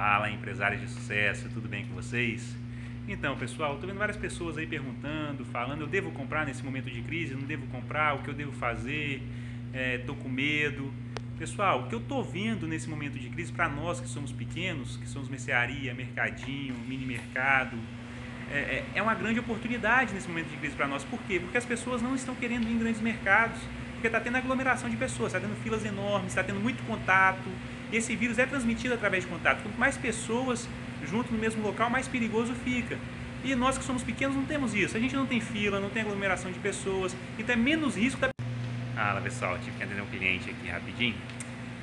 Fala, empresários de sucesso, tudo bem com vocês? Então, pessoal, estou vendo várias pessoas aí perguntando, falando, eu devo comprar nesse momento de crise, não devo comprar, o que eu devo fazer, estou é, com medo. Pessoal, o que eu estou vendo nesse momento de crise, para nós que somos pequenos, que somos mercearia, mercadinho, mini mercado, é, é, é uma grande oportunidade nesse momento de crise para nós. Por quê? Porque as pessoas não estão querendo ir em grandes mercados, porque está tendo aglomeração de pessoas, está tendo filas enormes, está tendo muito contato, e esse vírus é transmitido através de contato. Quanto mais pessoas junto no mesmo local, mais perigoso fica. E nós que somos pequenos não temos isso. A gente não tem fila, não tem aglomeração de pessoas, então é menos risco da. Ah, pessoal, tive que atender um cliente aqui rapidinho.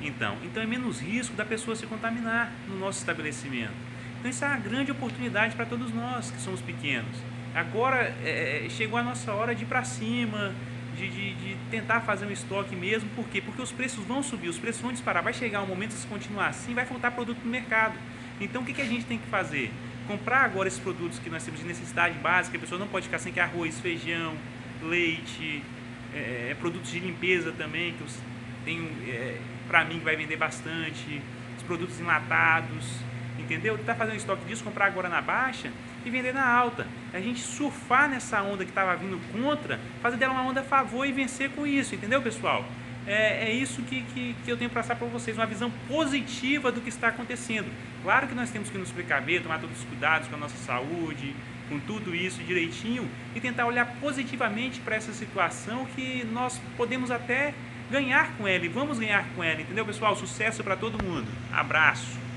Então, então é menos risco da pessoa se contaminar no nosso estabelecimento. Então isso é uma grande oportunidade para todos nós que somos pequenos. Agora é, é chegou a nossa hora de ir para cima, de, de, de, tentar fazer um estoque mesmo. Por quê? Porque os preços vão subir, os preços vão disparar. Vai chegar um momento, se continuar assim, vai faltar produto no mercado. Então, o que, que a gente tem que fazer? Comprar agora esses produtos que nós temos de necessidade básica, a pessoa não pode ficar sem que arroz, feijão, leite, é, é produtos de limpeza também, que eu tenho, é, para mim, que vai vender bastante, os produtos enlatados, entendeu? Tentar fazer um estoque disso, comprar agora na baixa e vender na alta. A gente surfar nessa onda que estava vindo contra, fazer dela uma onda a favor e vencer com isso, entendeu, pessoal? É, é isso que, que, que, eu tenho para passar para vocês, uma visão positiva do que está acontecendo. Claro que nós temos que nos precaver, tomar todos os cuidados com a nossa saúde, com tudo isso direitinho e tentar olhar positivamente para essa situação que nós podemos até ganhar com ela e vamos ganhar com ela, entendeu, pessoal? Sucesso para todo mundo. Abraço!